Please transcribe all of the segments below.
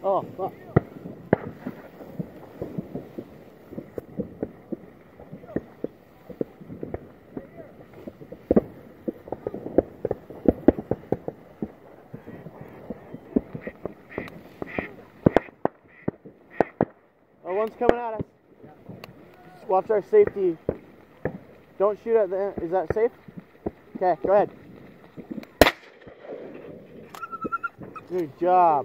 Oh, fuck. Oh, one's coming at us. Just watch our safety. Don't shoot at the end. Is that safe? Okay, go ahead. Good job.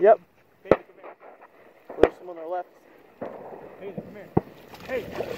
Yep. Baby, come here. There's some on our left. Hey, come here. Hey.